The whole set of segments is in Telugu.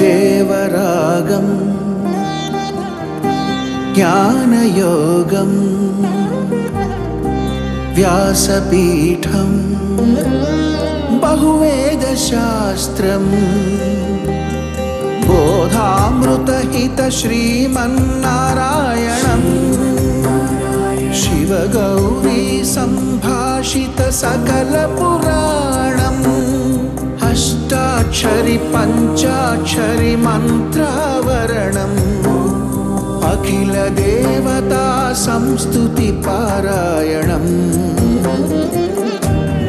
देवरागम् ज्ञानयोगम् व्यासपीठम् बहुवेदशास्त्रम् बोधामृतहितश्रीमन्नारायणम् शिवगौरी सम्भा भाषित शितसकलपुराणम् अष्टाक्षरि पञ्चाक्षरि मन्त्रावरणम् अखिलदेवता संस्तुतिपारायणम्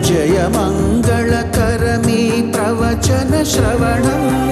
जय मङ्गलकरमे प्रवचन श्रवणम्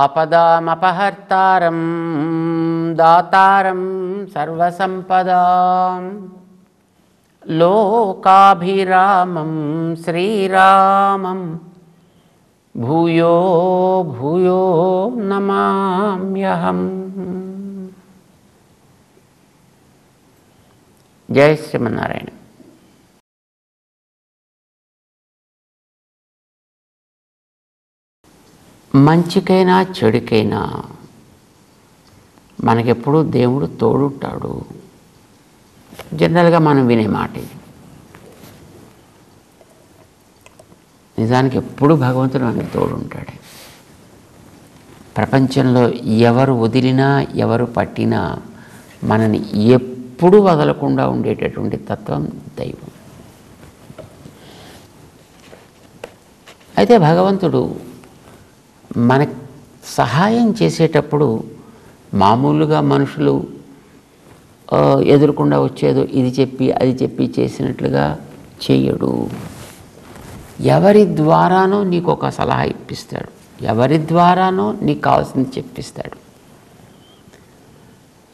आपदामपहर्तारं दातारं सर्वसम्पदां लोकाभिरामं श्रीरामं भूयो भूयो नमाम्यहम्। जय श्रीमनारायण మంచికైనా చెడుకైనా మనకెప్పుడు దేవుడు తోడుంటాడు. జనరల్గా మనం వినే మాట ఇది. నిజానికి ఎప్పుడు భగవంతుడు మనకి తోడుంటాడు. ప్రపంచంలో ఎవరు వదిలినా ఎవరు పట్టినా మనని ఎప్పుడు వదలకుండా ఉండేటటువంటి తత్వం దైవం. అయితే భగవంతుడు మనకు సహాయం చేసేటప్పుడు మామూలుగా మనుషులు ఎదురకుండా వచ్చేదో ఇది చెప్పి అది చెప్పి చేసినట్లుగా చేయడు. ఎవరి ద్వారానో నీకు ఒక సలహా ఇప్పిస్తాడు. ఎవరి ద్వారానో నీకు కావాల్సింది చెప్పిస్తాడు.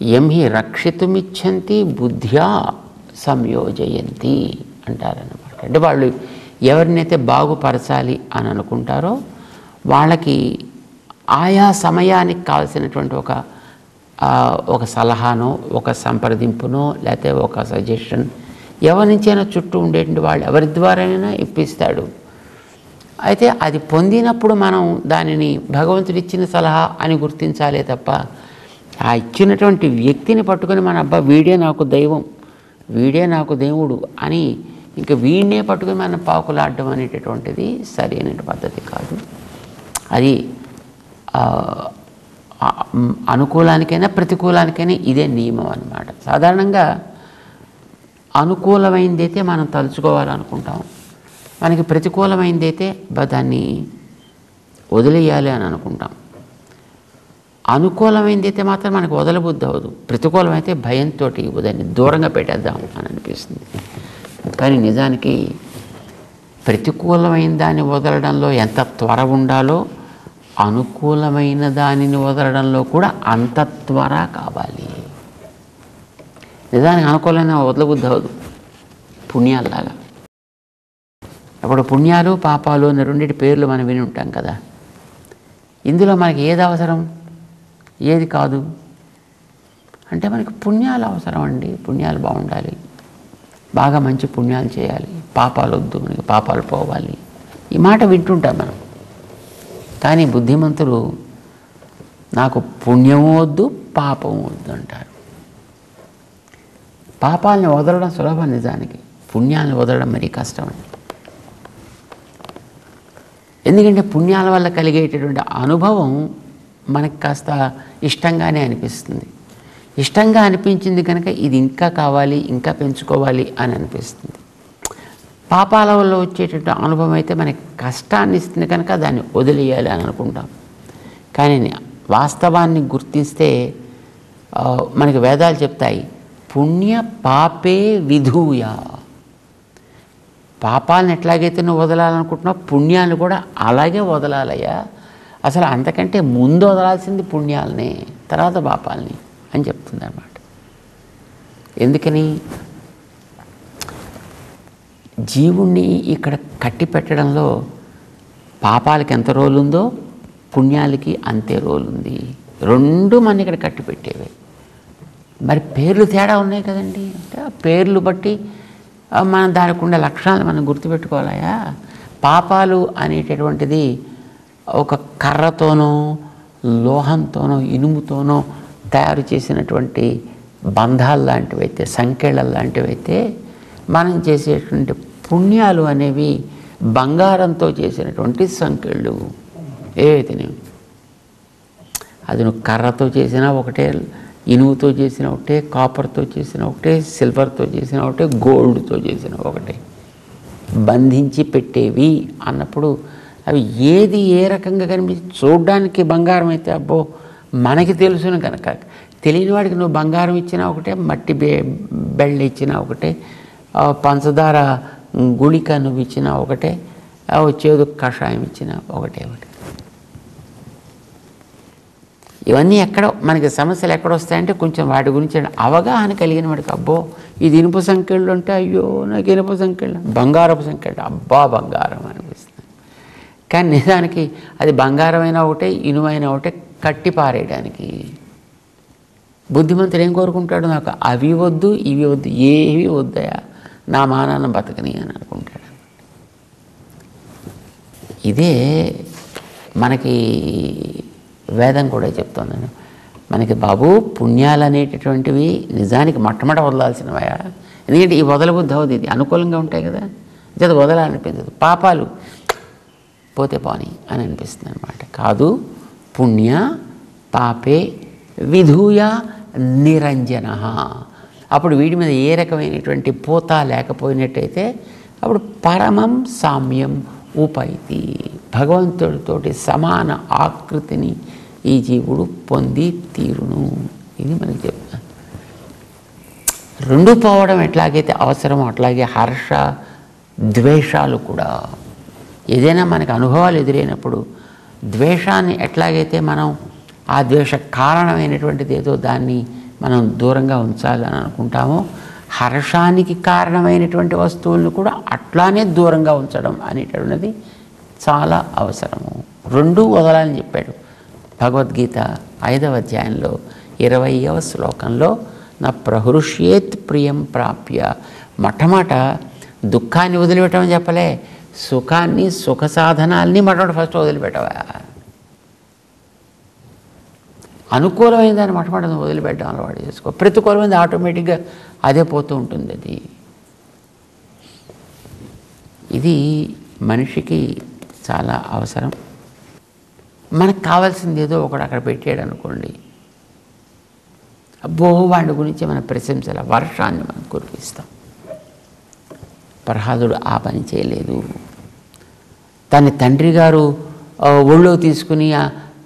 ఎం హి రక్షితుమిచ్చంతి బుద్ధ్యా సంయోజయంతి అంటారన్నమాట. అంటే వాళ్ళు ఎవరినైతే బాగుపరచాలి అని అనుకుంటారో వాళ్ళకి ఆయా సమయానికి కావాల్సినటువంటి ఒక ఒక సలహానో ఒక సంప్రదింపునో లేకపోతే ఒక సజెషన్ ఎవరి నుంచైనా చుట్టూ ఉండేటువంటి వాళ్ళు ఎవరి ద్వారానైనా ఇప్పిస్తాడు. అయితే అది పొందినప్పుడు మనం దానిని భగవంతుడు ఇచ్చిన సలహా అని గుర్తించాలే తప్ప ఆ ఇచ్చినటువంటి వ్యక్తిని పట్టుకొని మన అబ్బా వీడే నాకు దైవం వీడే నాకు దేవుడు అని ఇంకా వీడినే పట్టుకొని మనం పాకులాడడం అనేటటువంటిది సరైన పద్ధతి కాదు. అది అనుకూలానికైనా ప్రతికూలానికైనా ఇదే నియమం అన్నమాట. సాధారణంగా అనుకూలమైందైతే మనం తలుచుకోవాలనుకుంటాం. మనకి ప్రతికూలమైందైతే అయితే దాన్ని వదిలేయాలి అని అనుకుంటాం. అనుకూలమైందైతే మాత్రం మనకు వదలబుద్ధి అవ్వదు. ప్రతికూలమైతే భయంతో దాన్ని దూరంగా పెట్టేద్దాం అని అనిపిస్తుంది. కానీ నిజానికి ప్రతికూలమైన దాన్ని వదలడంలో ఎంత త్వర ఉండాలో అనుకూలమైన దానిని వదలడంలో కూడా అంత త్వర కావాలి. నిజానికి అనుకూలమైన వదలబుద్ధి అవ్వదు. పుణ్యాల్లాగా. అప్పుడు పుణ్యాలు పాపాలు అనే రెండింటి పేర్లు మనం విని ఉంటాం కదా. ఇందులో మనకి ఏది అవసరం? ఏది కాదు? అంటే మనకి పుణ్యాలు అవసరం అండి. పుణ్యాలు బాగుండాలి. బాగా మంచి పుణ్యాలు చేయాలి. పాపాలు వద్దు మనకి పాపాలు పోవాలి. ఈ మాట వింటుంటాం మనం. కానీ బుద్ధిమంతులు నాకు పుణ్యము వద్దు పాపము వద్దు అంటారు. పాపాలని వదలడం సులభం నిజానికి. పుణ్యాలను వదలడం మరీ కష్టం అండి ఎందుకంటే పుణ్యాల వల్ల కలిగేటటువంటి అనుభవం మనకు కాస్త ఇష్టంగానే అనిపిస్తుంది. ఇష్టంగా అనిపించింది కనుక ఇది ఇంకా కావాలి ఇంకా పెంచుకోవాలి అని అనిపిస్తుంది. పాపాల వల్ల వచ్చేటటువంటి అనుభవం అయితే మనకి కష్టాన్ని ఇస్తుంది కనుక దాన్ని వదిలేయాలి అని అనుకుంటాం. కానీ వాస్తవాన్ని గుర్తిస్తే మనకి వేదాలు చెప్తాయి పుణ్య పాపే విధూయ. పాపాలను ఎట్లాగైతే నువ్వు వదలాలనుకుంటున్నావు పుణ్యాలను కూడా అలాగే వదలాలయ్యా. అసలు అంతకంటే ముందు వదలాల్సింది పుణ్యాలని తర్వాత పాపాలని అని చెప్తుంది అన్నమాట ఎందుకని? జీవుణ్ణి ఇక్కడ కట్టి పెట్టడంలో పాపాలకి ఎంత రోలు ఉందో పుణ్యాలకి అంతే రోలు ఉంది రెండు మన ఇక్కడ కట్టి పెట్టేవే మరి పేర్లు తేడా ఉన్నాయి కదండి. అంటే పేర్లు బట్టి మనం దానికి ఉండే లక్షణాలు మనం గుర్తుపెట్టుకోవాలయా? పాపాలు అనేటటువంటిది ఒక కర్రతోనో లోహంతోనో ఇనుముతోనో తయారు చేసినటువంటి బంధాలు లాంటివైతే సంఖ్యలు లాంటివైతే మనం చేసేటువంటి పుణ్యాలు అనేవి బంగారంతో చేసినటువంటి సంఖ్యలు ఏవైతేనేవి అది నువ్వు కర్రతో చేసినా ఒకటే ఇనుముతో చేసిన ఒకటే కాపర్తో చేసిన ఒకటే సిల్వర్తో చేసిన ఒకటే గోల్డ్తో చేసిన ఒకటే. బంధించి పెట్టేవి అన్నప్పుడు అవి ఏది ఏ రకంగా కనిపించి చూడడానికి బంగారం అయితే అబ్బో మనకి తెలుసును కనుక తెలియని వాడికి నువ్వు బంగారం ఇచ్చినా ఒకటే మట్టి బె బెళ్ళ ఇచ్చినా ఒకటే పంచదార గుళిక నువ్వు ఇచ్చినా ఒకటే వచ్చేది చేదు కషాయం ఇచ్చినా ఒకటే ఒకటి. ఇవన్నీ ఎక్కడ మనకి సమస్యలు ఎక్కడ వస్తాయంటే కొంచెం వాటి గురించి అవగాహన కలిగిన వాడికి అబ్బో ఇది ఇనుప సంఖ్యలు అంటే అయ్యో నాకు ఇనుప సంఖ్యలు బంగారపు సంఖ్యలు అబ్బా బంగారం అనిపిస్తుంది. కానీ నిజానికి అది బంగారమైన ఒకటే ఇనువైన ఒకటే కట్టి పారేయడానికి. బుద్ధిమంతుడు ఏం కోరుకుంటాడు నాకు? అవి వద్దు ఇవి వద్దు ఏవి వద్దయా నా మానాన్ని బతకని అని అనుకుంటాడు. ఇదే మనకి వేదం కూడా చెప్తుందండి మనకి బాబు పుణ్యాలు అనేటటువంటివి నిజానికి మొట్టమొదట వదలాల్సినవయా ఎందుకంటే ఈ వదల బుద్ధి అవుతుంది ఇది అనుకూలంగా ఉంటాయి కదా. జత వదలాలనిపించదు. పాపాలు పోతే పోని అని అనిపిస్తుంది అనమాట కాదు పుణ్య పాపే విధూయ నిరంజన అప్పుడు వీడి మీద ఏ రకమైనటువంటి పోత లేకపోయినట్టయితే అప్పుడు పరమం సామ్యం ఉపైతి. భగవంతుడితోటి సమాన ఆకృతిని ఈ జీవుడు పొంది తీరును. ఇది మనకి చెప్తాను రెండు పోవడం ఎట్లాగైతే అవసరమో అట్లాగే హర్ష ద్వేషాలు కూడా. ఏదైనా మనకు అనుభవాలు ఎదురైనప్పుడు ద్వేషాన్ని ఎట్లాగైతే మనం ఆ ద్వేష కారణమైనటువంటిది ఏదో దాన్ని మనం దూరంగా ఉంచాలని అనుకుంటామో హర్షానికి కారణమైనటువంటి వస్తువులను కూడా అట్లానే దూరంగా ఉంచడం అనేటటువంటిది చాలా అవసరము. రెండు వదలాలని చెప్పాడు. భగవద్గీత ఐదవ అధ్యాయంలో ఇరవయవ శ్లోకంలో నా ప్రహృష్యేత్ ప్రియం ప్రాప్య. మఠమట దుఃఖాన్ని వదిలిపెట్టమని చెప్పలే సుఖాన్ని సుఖ సాధనాల్ని మొట్టమొదటి ఫస్ట్ వదిలిపెట్టవా? అనుకూలమైన దాన్ని మొట్టమొదటి వదిలిపెట్టడం అలవాటు చేసుకో. ప్రతికూలమైనది ఆటోమేటిక్గా అదే పోతూ ఉంటుంది అది. ఇది మనిషికి చాలా అవసరం. మనకు కావాల్సింది ఏదో ఒకడు అక్కడ పెట్టాడు అనుకోండి అబ్బో వాడి గురించి మన ప్రశంసల వర్షాన్ని మనం కురిపిస్తాం. ప్రహ్లాదుడు ఆ పని చేయలేదు. తన తండ్రి గారు ఒళ్ళో తీసుకుని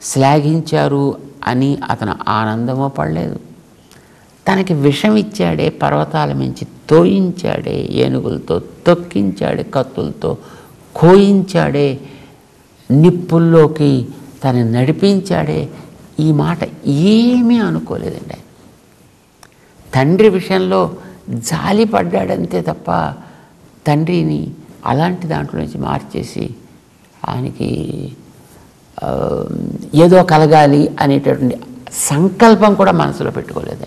శ్లాఘించారు అని అతను ఆనందమో పడలేదు తనకి విషం ఇచ్చాడే పర్వతాల మించి తోయించాడే ఏనుగులతో తొక్కించాడే కత్తులతో కోయించాడే నిప్పుల్లోకి తను నడిపించాడే ఈ మాట ఏమీ అనుకోలేదండి ఆయన. తండ్రి విషయంలో జాలి పడ్డాడంతే తప్ప తండ్రిని అలాంటి దాంట్లో నుంచి మార్చేసి ఆయనకి ఏదో కలగాలి అనేటటువంటి సంకల్పం కూడా మనసులో పెట్టుకోలేదు.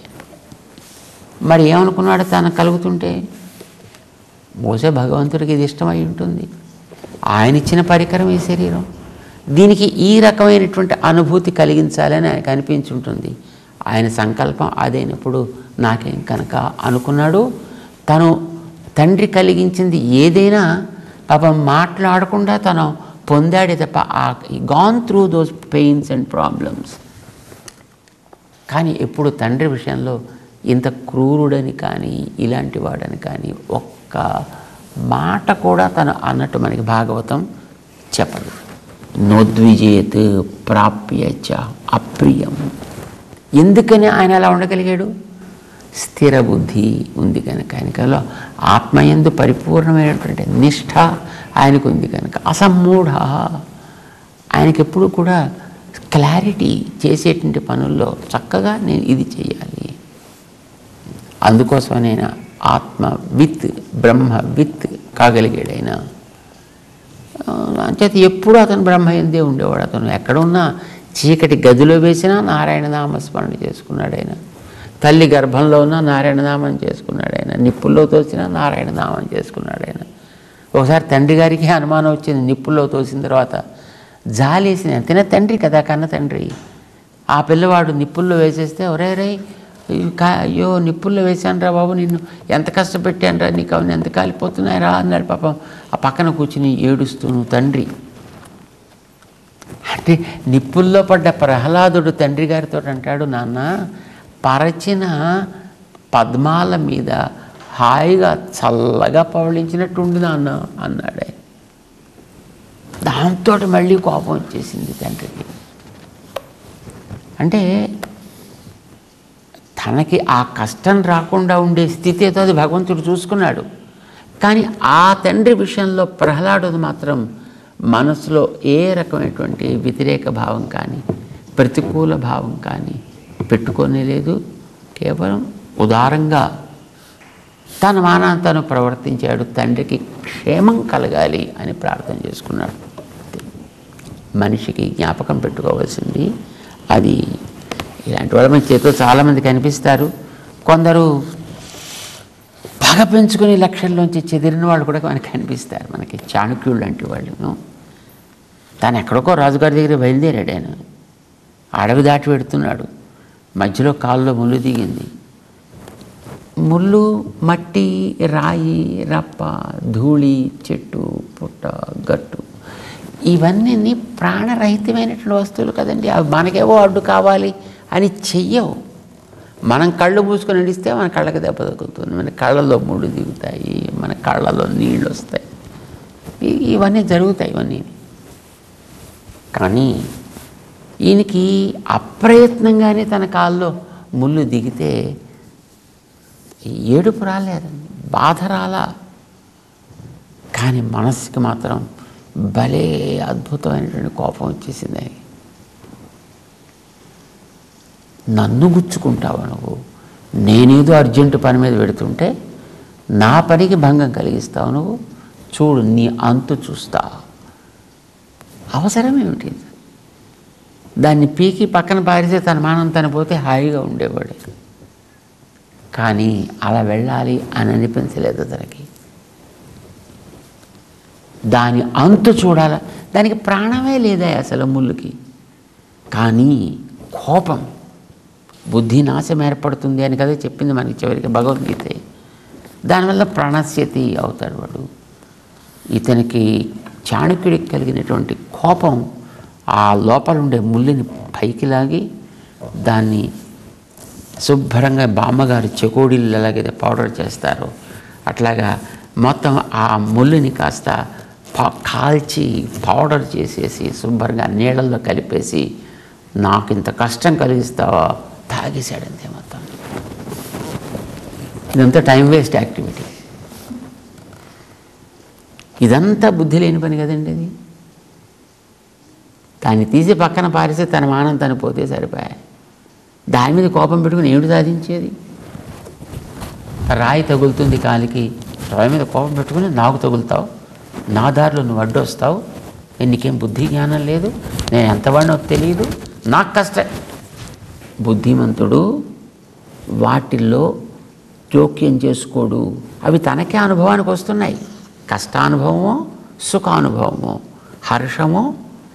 మరి ఏమనుకున్నాడు తను కలుగుతుంటే? మోసే భగవంతుడికి ఇది ఇష్టమై ఉంటుంది. ఆయన ఇచ్చిన పరికరం ఈ శరీరం. దీనికి ఈ రకమైనటువంటి అనుభూతి కలిగించాలని ఆయనకు అనిపించుంటుంది. ఆయన సంకల్పం అదైనప్పుడు నాకేం కనుక అనుకున్నాడు? తను తండ్రి కలిగించింది ఏదైనా పాపం మాట్లాడకుండా తను పొందాడే తప్ప ఆ gone through those pains and problems కానీ ఎప్పుడు తండ్రి విషయంలో ఇంత క్రూరుడని కానీ ఇలాంటి వాడని కానీ ఒక్క మాట కూడా తను అన్నట్టు మనకి భాగవతం చెప్పదు. నోద్విజేత్ ప్రాప్యచ అప్రియం. ఎందుకని ఆయన అలా ఉండగలిగాడు? స్థిర బుద్ధి ఉంది కనుక ఆయనకలో ఆత్మయందు పరిపూర్ణమైనటువంటి నిష్ఠ ఆయనకు ఉంది కనుక అసమ్మూఢ. ఆయనకెప్పుడు కూడా క్లారిటీ చేసేటువంటి పనుల్లో చక్కగా నేను ఇది చేయాలి. అందుకోసం నేను ఆత్మ విత్ బ్రహ్మ విత్ కాగలిగాడైనా. అంచేత ఎప్పుడు అతను బ్రహ్మయందే ఉండేవాడు. అతను ఎక్కడున్నా చీకటి గదిలో వేసినా నారాయణ నామస్మరణ చేసుకున్నాడైనా. తల్లి గర్భంలో ఉన్నా నారాయణ నామం చేసుకున్నాడు ఆయన. నిప్పుల్లో తోసినా నారాయణ నామం చేసుకున్నాడు ఆయన. ఒకసారి తండ్రి గారికి అనుమానం వచ్చింది. నిప్పుల్లో తోసిన తర్వాత జాలేసిన తినే తండ్రి కదా కన్న తండ్రి. ఆ పిల్లవాడు నిప్పుల్లో వేసేస్తే ఒరే రే కా అయ్యో నిప్పుల్లో వేశానురా బాబు నిన్ను ఎంత కష్టపెట్టానురా నీకు అవన్నీ ఎంత కాలిపోతున్నాయిరా అన్నాడు పాపం. ఆ పక్కన కూర్చుని ఏడుస్తూను తండ్రి. అంటే నిప్పుల్లో పడ్డ ప్రహ్లాదుడు తండ్రి గారితో అంటాడు నాన్న పరచిన పద్మాల మీద హాయిగా చల్లగా పవళించినట్టుండి నాన్న అన్నాడే. దాంతో మళ్ళీ కోపం వచ్చేసింది తండ్రికి. అంటే తనకి ఆ కష్టం రాకుండా ఉండే స్థితి ఏదో అది భగవంతుడు చూసుకున్నాడు. కానీ ఆ తండ్రి విషయంలో ప్రహ్లాదుడు మాత్రం మనసులో ఏ రకమైనటువంటి వ్యతిరేక భావం కానీ ప్రతికూల భావం కానీ పెట్టుకోనే లేదు కేవలం ఉదారంగా తన మానా తను ప్రవర్తించాడు. తండ్రికి క్షేమం కలగాలి అని ప్రార్థన చేసుకున్నాడు. మనిషికి జ్ఞాపకం పెట్టుకోవాల్సింది. అది ఇలాంటి వాళ్ళ మన చేతిలో చాలామంది కనిపిస్తారు. కొందరు బాగా పెంచుకునే లక్ష్యంలోంచి చెదిరిన వాళ్ళు కూడా మనకి కనిపిస్తారు. మనకి చాణక్యుడు లాంటి వాళ్ళను. తాను ఎక్కడికో రాజుగారి దగ్గర బయలుదేరాడు ఆయన. అడవి దాటి పెడుతున్నాడు మధ్యలో కాల్లో ముళ్ళు దిగింది. ముళ్ళు మట్టి రాయి రప్ప ధూళి చెట్టు పుట్ట గట్టు ఇవన్నీ ప్రాణరహితమైనటువంటి వస్తువులు కదండి. అవి మనకేవో అడ్డు కావాలి అని చెయ్యవు. మనం కళ్ళు మూసుకొని నడిస్తే మన కళ్ళకి దెబ్బ తగ్గుతుంది మన కళ్ళలో ముళ్ళు దిగుతాయి మన కళ్ళలో నీళ్ళు వస్తాయి. ఇవన్నీ జరుగుతాయి ఇవన్నీ కానీ ఈయనకి అప్రయత్నంగానే తన కాల్లో ముళ్ళు దిగితే ఏడుపు రాలేదండి బాధ రాలా. కానీ మనస్సుకి మాత్రం భలే అద్భుతమైనటువంటి కోపం వచ్చేసింది నన్ను గుచ్చుకుంటావు నువ్వు? నేనేదో అర్జెంటు పని మీద పెడుతుంటే నా పనికి భంగం కలిగిస్తావు నువ్వు? చూడు నీ అంతు చూస్తా. అవసరం ఏమిటి? దాన్ని పీకి పక్కన పారితే తన మానం తన పోతే హాయిగా ఉండేవాడు. కానీ అలా వెళ్ళాలి అని అనిపించలేదు తనకి. దాని అంతు చూడాల దానికి ప్రాణమే లేదా అసలు ముళ్ళుకి. కానీ కోపం బుద్ధి నాశం ఏర్పడుతుంది అని కదా చెప్పింది మనకి చివరికి భగవద్గీత. దానివల్ల ప్రాణస్యతి అవుతాడు వాడు. ఇతనికి చాణక్యుడికి కలిగినటువంటి కోపం ఆ లోపల ఉండే ముళ్ళుని పైకి లాగి దాన్ని శుభ్రంగా బామ్మగారు చెకోడీలు ఎలాగైతే పౌడర్ చేస్తారో అట్లాగా మొత్తం ఆ ముళ్ళుని కాస్త ప- కాల్చి పౌడర్ చేసేసి శుభ్రంగా నీళ్ళల్లో కలిపేసి నాకు ఇంత కష్టం కలిగిస్తావా తాగేశాడంతే మొత్తం. ఇదంతా టైం వేస్ట్ యాక్టివిటీ ఇదంతా బుద్ధి లేని పని కదండి ఇది దాన్ని తీసి పక్కన పారిస్తే తన మానం తను పోతే సరిపోయాయి. దాని మీద కోపం పెట్టుకుని ఏమిటి సాధించేది? రాయి తగులుతుంది కాలికి రాయి మీద కోపం పెట్టుకుని నాకు తగులుతావు నా దారిలో నువ్వు అడ్డొస్తావు నీకేం బుద్ధి జ్ఞానం లేదు నేను ఎంతవాడినో తెలియదు నాకు కష్టం. బుద్ధిమంతుడు వాటిల్లో జోక్యం చేసుకోడు. అవి తనకే అనుభవానికి వస్తున్నాయి. కష్టానుభవమో సుఖానుభవమో హర్షమో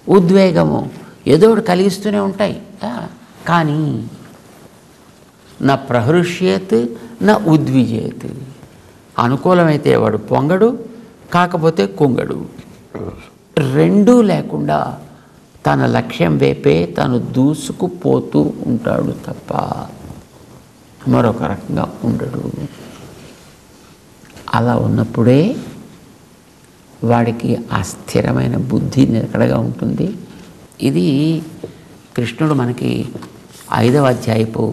ఉద్వేగము. ఏదో ఒకటి కలిగిస్తూనే ఉంటాయి. కానీ నా ప్రహృష్యేత్ నా ఉద్విజేత్. అనుకూలమైతే వాడు పొంగడు కాకపోతే కుంగడు. రెండూ లేకుండా తన లక్ష్యం వైపే తను దూసుకుపోతూ ఉంటాడు తప్ప మరొక రకంగా ఉండడు. అలా ఉన్నప్పుడే వాడికి ఆ స్థిరమైన బుద్ధి నిలకడగా ఉంటుంది. ఇది కృష్ణుడు మనకి ఐదవ అధ్యాయపు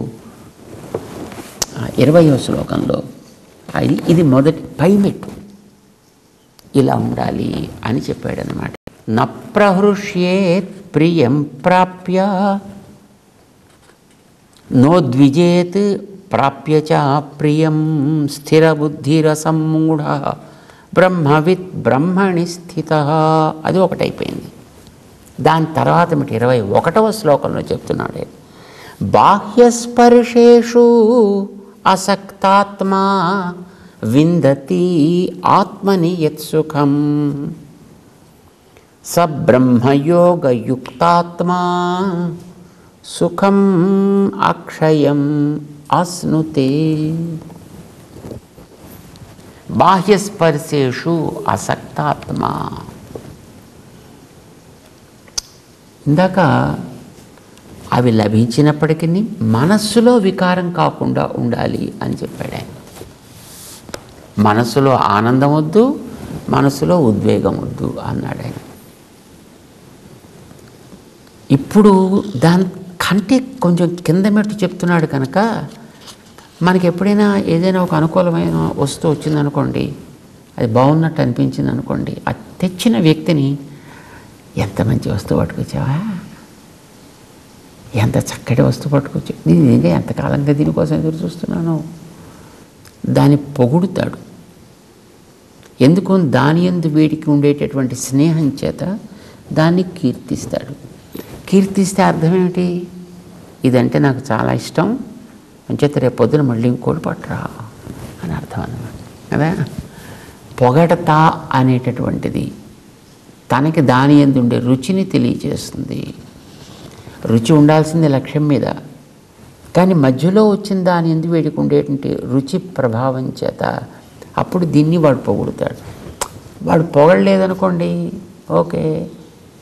ఇరవయో శ్లోకంలో అది ఇది మొదటి పైమెట్టు. ఇలా ఉండాలి అని చెప్పాడనమాట న ప్రహృష్యేత్ ప్రియం ప్రాప్య నోద్విజేత్ ప్రాప్య చ ప్రియం స్థిరబుద్ధిరసమ్మూఢ బ్రహ్మవిత్ బ్రహ్మణి స్థిత. అది ఒకటైపోయింది. దాని తర్వాత మీకు ఇరవై ఒకటవ శ్లోకంలో చెప్తున్నాడే. బాహ్యస్పర్శేషు అసక్తాత్మా విందతి ఆత్మని యత్సుఖం స బ్రహ్మయోగయుక్తాత్మా సుఖం అక్షయం అశ్నుతే. బాహ్యస్పర్శేషు అసక్తాత్మ. ఇందాక అవి లభించినప్పటికీ మనస్సులో వికారం కాకుండా ఉండాలి అని చెప్పాడు ఆయన. మనస్సులో ఆనందం వద్దు మనసులో ఉద్వేగం వద్దు అన్నాడు ఆయన. ఇప్పుడు దాని కంటే కొంచెం కింద మెట్టు చెప్తున్నాడు కనుక మనకి ఎప్పుడైనా ఏదైనా ఒక అనుకూలమైన వస్తువు వచ్చిందనుకోండి అది బాగున్నట్టు అనిపించింది అనుకోండి అది తెచ్చిన వ్యక్తిని ఎంత మంచి వస్తువు పట్టుకొచ్చావా? ఎంత చక్కటి వస్తువు పట్టుకొచ్చావు? నేను ఇంకా ఎంతకాలంగా దీనికోసం ఎదురు చూస్తున్నాను? దాన్ని పొగుడుతాడు. ఎందుకు? దాని ఎందు వీడికి ఉండేటటువంటి స్నేహం చేత దాన్ని కీర్తిస్తాడు. కీర్తిస్తే అర్థం ఏమిటి ఇదంటే నాకు చాలా ఇష్టం. అంచేత రేపు పొద్దున మళ్ళీ ఇంకోటి పట్టరా అని అర్థం అన్నమాట. కదా పొగడతా అనేటటువంటిది తనకి దాని ఎందు ఉండే రుచిని తెలియజేస్తుంది. రుచి ఉండాల్సింది లక్ష్యం మీద. కానీ మధ్యలో వచ్చిన దాని ఎందు వీడికి ఉండేటువంటి రుచి ప్రభావం చేత అప్పుడు దీన్ని వాడు పొగుడుతాడు. వాడు పొగడలేదనుకోండి ఓకే.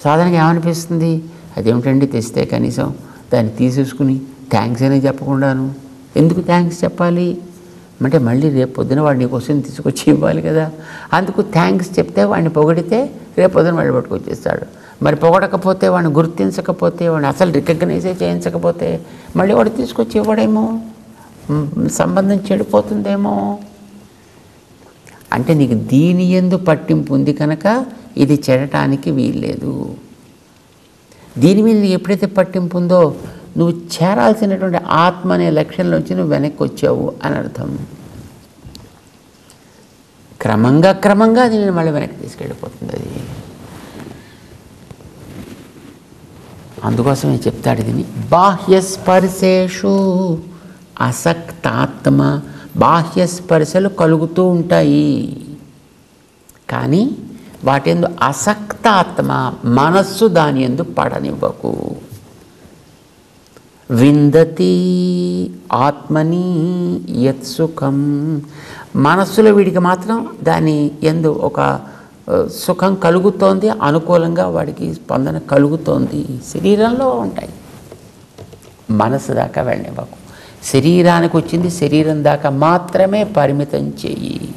సాధారణంగా ఏమనిపిస్తుంది? అదేమిటండి తెస్తే కనీసం దాన్ని తీసేసుకుని థ్యాంక్స్ అనే చెప్పకుండాను. ఎందుకు థ్యాంక్స్ చెప్పాలి? అంటే మళ్ళీ రేపు పొద్దున వాడు నీకోసం తీసుకొచ్చి ఇవ్వాలి కదా. అందుకు థ్యాంక్స్ చెప్తే వాడిని పొగిడితే రేపు పొద్దున వాడు పట్టుకొచ్చేస్తాడు. మరి పొగడకపోతే వాడిని గుర్తించకపోతే వాడిని అసలు రికగ్నైజే చేయించకపోతే మళ్ళీ వాడు తీసుకొచ్చి ఇవ్వడేమో? సంబంధం చెడిపోతుందేమో? అంటే నీకు దీని ఎందు పట్టింపు ఉంది కనుక ఇది చెడటానికి వీల్లేదు. దీని మీద ఎప్పుడైతే పట్టింపు ఉందో నువ్వు చేరాల్సినటువంటి ఆత్మ అనే లక్ష్యంలోంచి నువ్వు వెనక్కి వచ్చావు అని అర్థం. క్రమంగా క్రమంగా అది నేను మళ్ళీ వెనక్కి తీసుకెళ్ళిపోతుంది అది. అందుకోసమే చెప్తాడు ఇది బాహ్యస్పర్శేషు అసక్తాత్మ బాహ్యస్పర్శలు కలుగుతూ ఉంటాయి. కానీ వాటి ఎందు అసక్తాత్మ మనస్సు దాని ఎందు పడనివ్వకు. విందతి ఆత్మని యత్సుఖం. మనస్సులో వీడికి మాత్రం దాని ఎందు ఒక సుఖం కలుగుతోంది అనుకూలంగా వాడికి స్పందన కలుగుతోంది. శరీరంలో ఉంటాయి. మనసు దాకా వెళ్ళనివ్వకు. శరీరానికి వచ్చింది శరీరం దాకా మాత్రమే పరిమితం చెయ్యి.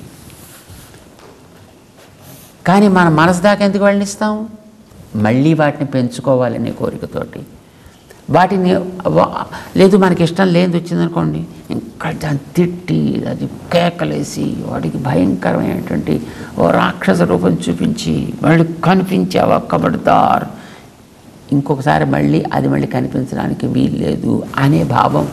కానీ మన మనసు దాకా ఎందుకు వెళ్ళనిస్తాం? మళ్ళీ వాటిని పెంచుకోవాలనే కోరికతోటి. వాటిని లేదు మనకి ఇష్టం లేనిది వచ్చిందనుకోండి ఇంకా దాన్ని తిట్టి అది కేకలేసి వాడికి భయంకరమైనటువంటి ఓ రాక్షస రూపం చూపించి మళ్ళీ కనిపించావా కబడతార్ ఇంకొకసారి మళ్ళీ అది మళ్ళీ కనిపించడానికి వీల్లేదు అనే భావం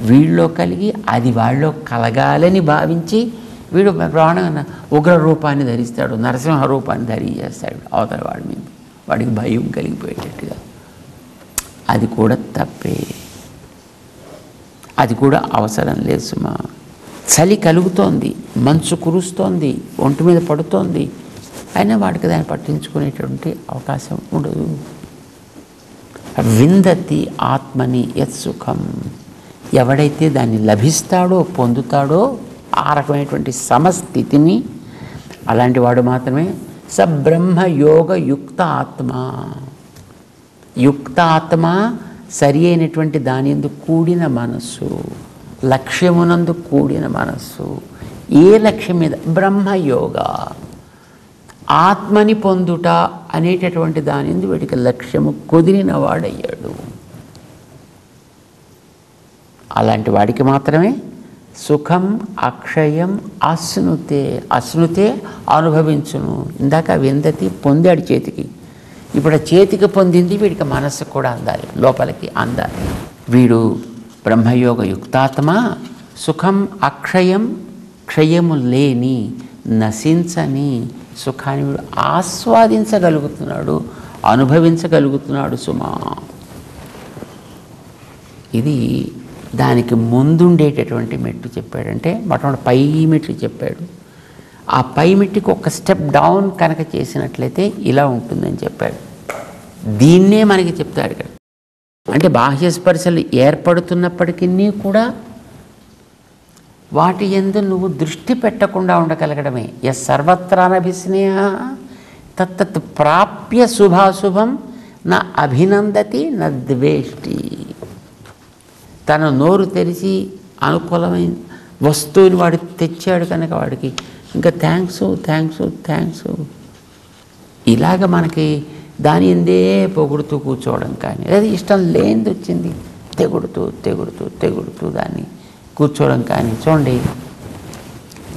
వీళ్ళలో కలిగి అది వాళ్ళలో కలగాలని భావించి వీడు ప్రాణంగా ఉగ్ర రూపాన్ని ధరిస్తాడు నరసింహ రూపాన్ని ధరించేస్తాడు అవతల వాడి మీద. వాడికి భయం కలిగిపోయేటట్టుగా. అది కూడా తప్పే. అది కూడా అవసరం లేదు సుమా. చలి కలుగుతోంది మంచు కురుస్తోంది ఒంటి మీద పడుతోంది. అయినా వాడికి దాన్ని పట్టించుకునేటువంటి అవకాశం ఉండదు. విందతి ఆత్మని యత్సుఖం ఎవడైతే దాన్ని లభిస్తాడో పొందుతాడో ఆ రకమైనటువంటి సమస్థితిని అలాంటి వాడు మాత్రమే సబ్రహ్మ యోగ యుక్త ఆత్మ. యుక్త ఆత్మ సరి అయినటువంటి దాని ఎందు కూడిన మనస్సు లక్ష్యమునందు కూడిన మనస్సు. ఏ లక్ష్యం మీద? బ్రహ్మయోగ. ఆత్మని పొందుట అనేటటువంటి దాని ఎందు వీడికి లక్ష్యము కుదిరిన వాడయ్యాడు. అలాంటి వాడికి మాత్రమే సుఖం అక్షయం అశ్నుతే అశ్నుతే అనుభవించును. ఇందాక విందతి పొందాడు చేతికి. ఇప్పుడు చేతికి పొందింది వీడికి మనస్సు కూడా అందాలి లోపలికి అందాలి. వీడు బ్రహ్మయోగ యుక్తాత్మ సుఖం అక్షయం క్షయము లేని నశించని సుఖాన్ని వీడు ఆస్వాదించగలుగుతున్నాడు అనుభవించగలుగుతున్నాడు సుమా. ఇది దానికి ముందుండేటటువంటి మెట్టు చెప్పాడంటే మొట్టమొదటి పై మెట్లు చెప్పాడు. ఆ పై మెట్టుకి ఒక స్టెప్ డౌన్ కనుక చేసినట్లయితే ఇలా ఉంటుందని చెప్పాడు. దీన్నే మనకి చెప్తాడు ఇక్కడ. అంటే బాహ్య స్పర్శలు ఏర్పడుతున్నప్పటికీ కూడా వాటి ఎందు నువ్వు దృష్టి పెట్టకుండా ఉండగలగడమే. ఎస్ సర్వత్రానభిస్నేహ తత్తత్ ప్రాప్య శుభాశుభం నా అభినందతి నా ద్వేష్టి. తన నోరు తెరిచి అనుకూలమైన వస్తువుని వాడు తెచ్చాడు కనుక వాడికి ఇంకా థ్యాంక్స్ థ్యాంక్స్ థ్యాంక్స్ ఇలాగ మనకి దాని ఎందే పొగుడుతూ కూర్చోవడం కానీ అది ఇష్టం లేనిది వచ్చింది తెగుడుతూ తెగుడుతూ తెగుడుతూ దాన్ని కూర్చోవడం కానీ చూడండి.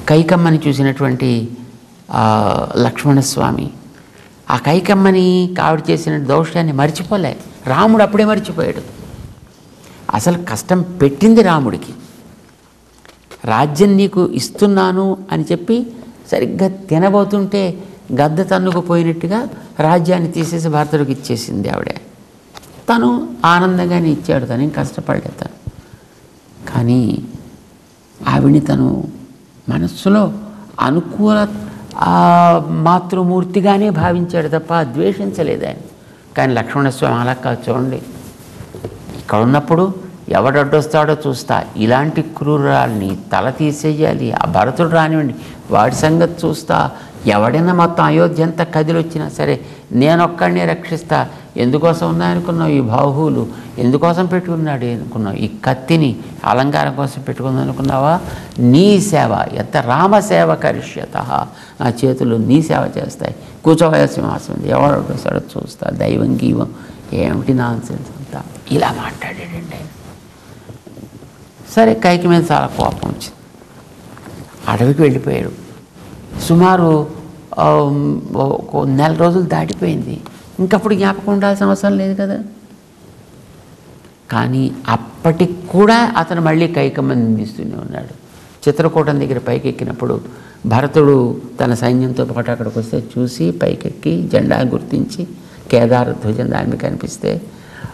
కైకమ్మని చూసినటువంటి లక్ష్మణస్వామి ఆ కైకమ్మని కావిడ చేసిన దోషాన్ని మర్చిపోలే. రాముడు అప్పుడే మర్చిపోయాడు. అసలు కష్టం పెట్టింది రాముడికి. రాజ్యం నీకు ఇస్తున్నాను అని చెప్పి సరిగ్గా తినబోతుంటే గద్ద తన్నుకుపోయినట్టుగా రాజ్యాన్ని తీసేసి భర్తలకు ఇచ్చేసింది ఆవిడే. తను ఆనందంగానే ఇచ్చాడు తను ఏం కష్టపడలేదు తను. కానీ ఆవిడ్ని తను మనస్సులో అనుకూల మాతృమూర్తిగానే భావించాడు తప్ప ద్వేషించలేదు ఆయన. కానీ లక్ష్మణస్వామి అలా కాదు చూడండి. ఇక్కడ ఉన్నప్పుడు ఎవడడ్డొస్తాడో చూస్తా. ఇలాంటి క్రూరాల్ని తల తీసేయాలి. ఆ భరతుడు రానివ్వండి. వాడి సంగతి చూస్తా. ఎవడైనా మొత్తం అయోధ్య అంతా కదిలొచ్చినా సరే నేనొక్కడినే రక్షిస్తా. ఎందుకోసం ఉన్నాయనుకున్నావు ఈ బాహువులు? ఎందుకోసం పెట్టుకున్నాడు అనుకున్నావు? ఈ కత్తిని అలంకారం కోసం పెట్టుకుంది అనుకున్నావా నీ సేవ ఎంత రామ సేవ కరిష్యత. నా చేతులు నీ సేవ చేస్తాయి. కూర్చోవయ సింహాసం ఎవరు చూస్తా. దైవం గీవం ఏమిటి నాన్సెన్స్ అంతా? ఇలా మాట్లాడాడండి ఆయన. సరే కైకి మీద చాలా కోపం వచ్చింది. అడవికి వెళ్ళిపోయాడు. సుమారు నెల రోజులు దాటిపోయింది. ఇంకప్పుడు జ్ఞాపకం ఉండాల్సిన అవసరం లేదు కదా. కానీ అప్పటికి కూడా అతను మళ్ళీ కైకమ్మని నిందిస్తూనే ఉన్నాడు. చిత్రకూటం దగ్గర పైకి ఎక్కినప్పుడు భరతుడు తన సైన్యంతో పాటు అక్కడికి వస్తే చూసి పైకెక్కి జెండా గుర్తించి కేదార ధ్వజం దాని మీద కనిపిస్తే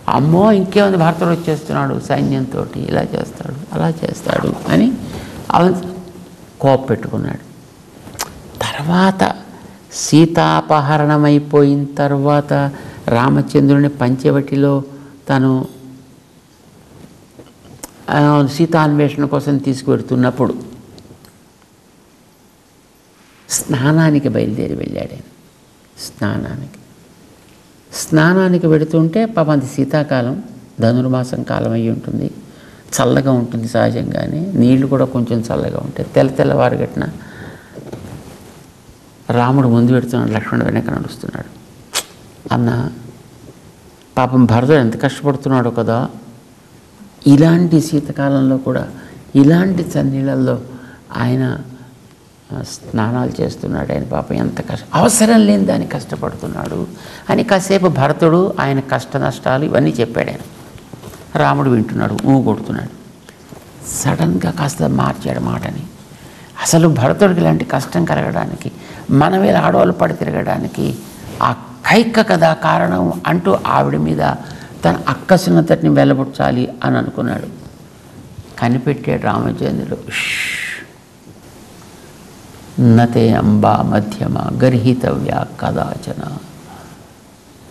అమ్మో ఇంకేముంది భర్తలు వచ్చేస్తున్నాడు సైన్యంతో ఇలా చేస్తాడు అలా చేస్తాడు అని అవన్ కోప పెట్టుకున్నాడు. తర్వాత సీతాపహరణమైపోయిన తర్వాత రామచంద్రుని పంచవటిలో తను ఆ, సీతాన్వేషణ కోసం తీసుకువెడుతున్నప్పుడు స్నానానికి బయలుదేరి వెళ్ళాడు ఆయన. స్నానానికి. స్నానానికి వెడుతుంటే పాపం అది శీతాకాలం ధనుర్మాసం కాలం అయి ఉంటుంది. చల్లగా ఉంటుంది సహజంగానే. నీళ్ళు కూడా కొంచెం చల్లగా ఉంటాయి. తెల్ల తెల్లవారు గట్టిన రాముడు ముందు పెడుతున్నాడు లక్ష్మణుడు వెనక నడుస్తున్నాడు. అన్న పాపం భరతుడు ఎంత కష్టపడుతున్నాడో కదా. ఇలాంటి శీతకాలంలో కూడా ఇలాంటి చన్నీళ్ళల్లో ఆయన స్నానాలు చేస్తున్నాడు ఆయన పాపం ఎంత కష్ట అవసరం లేని దాన్ని కష్టపడుతున్నాడు. అని కాసేపు భరతుడు ఆయన కష్ట నష్టాలు ఇవన్నీ చెప్పాడు ఆయన. రాముడు వింటున్నాడు ఊ కొడుతున్నాడు. సడన్గా కాస్త మార్చాడు మాటని. అసలు భరతుడికి ఇలాంటి కష్టం కలగడానికి మనం ఇలా ఆడవాళ్ళు పడి తిరగడానికి ఆ కైక కదా కారణం అంటూ ఆవిడ మీద తన అక్కసున్నతటిని వెళ్ళబుచ్చాలి అని అనుకున్నాడు. కనిపెట్టాడు రామచంద్రుడు. నతే అంబా మధ్యమ గర్హితవ్య కదాచన.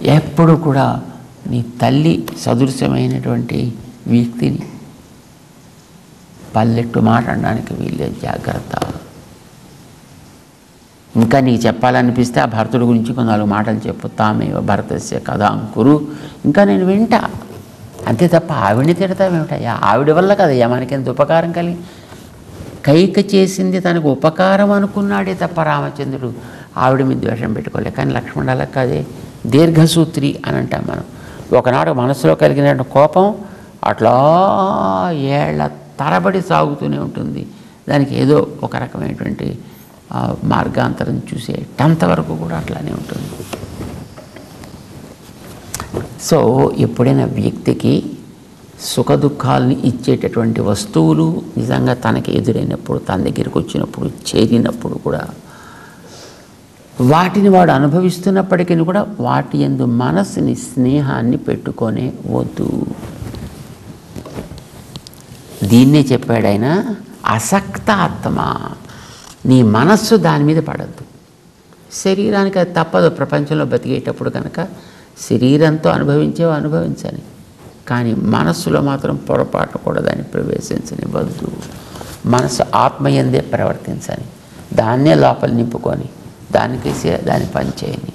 ఎప్పుడు కూడా నీ తల్లి సదృశ్యమైనటువంటి వ్యక్తిని పల్లెట్టు మాట్లాడడానికి వీళ్ళే జాగ్రత్త. ఇంకా నీకు చెప్పాలనిపిస్తే ఆ భరతుడి గురించి కొన్ని నాలుగు మాటలు చెప్పు. తామేవ భరతస్య కథాంకురు ఇంకా నేను వింటా. అంతే తప్ప ఆవిడని తిడతామేమిటయ్యా ఆవిడ వల్ల కదయ్యా మనకి ఎంత ఉపకారం కలిగి కైక చేసింది తనకు ఉపకారం అనుకున్నాడే తప్ప రామచంద్రుడు ఆవిడ మీద ద్వేషం పెట్టుకోలే. కానీ లక్ష్మణుడు అలా కాదే? దీర్ఘసూత్రి అని అంటాం మనం. ఒకనాడు మనసులో కలిగిన కోపం అట్లా ఏళ్ళ తరబడి సాగుతూనే ఉంటుంది. దానికి ఏదో ఒక రకమైనటువంటి మార్గాంతరం చూసే టెన్త్ వరకు కూడా అట్లానే ఉంటుంది. సో ఎప్పుడైనా వ్యక్తికి సుఖ దుఃఖాలని ఇచ్చేటటువంటి వస్తువులు నిజంగా తనకి ఎదురైనప్పుడు తన దగ్గరికి వచ్చినప్పుడు చేరినప్పుడు కూడా వాటిని వాడు అనుభవిస్తున్నప్పటికీ కూడా వాటి ఎందు మనసుని స్నేహాన్ని పెట్టుకొనే వద్దు. దీన్నే చెప్పాడు ఆయన అసక్త ఆత్మ నీ మనస్సు దాని మీద పడద్దు. శరీరానికి అది తప్పదు. ప్రపంచంలో బతికేటప్పుడు కనుక శరీరంతో అనుభవించేవో అనుభవించాలి కానీ మనస్సులో మాత్రం పొరపాటు కూడా దాన్ని ప్రవేశించనివ్వద్దు మనసు ఆత్మయందే ప్రవర్తించని దాన్నే లోపల నింపుకొని దానికి దాన్ని పనిచేయని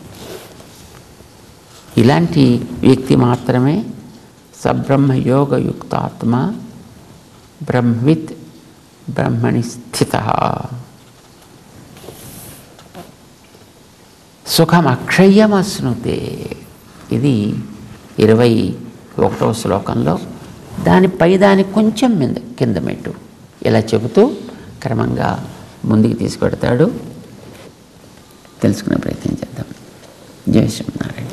ఇలాంటి వ్యక్తి మాత్రమే సబ్రహ్మయోగయుక్తాత్మ బ్రహ్మిత్ బ్రహ్మణి స్థిత. సుఖం అక్షయ్యమశ్నుతే ఇది ఇరవై ఒకటవ శ్లోకంలో దానిపై దాని కొంచెం మీద కింద మెట్టు. ఇలా చెబుతూ క్రమంగా ముందుకు తీసుకెడతాడు తెలుసుకునే ప్రయత్నం చేద్దాం. జయ శ్రీనారాయణ